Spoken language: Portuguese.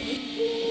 Música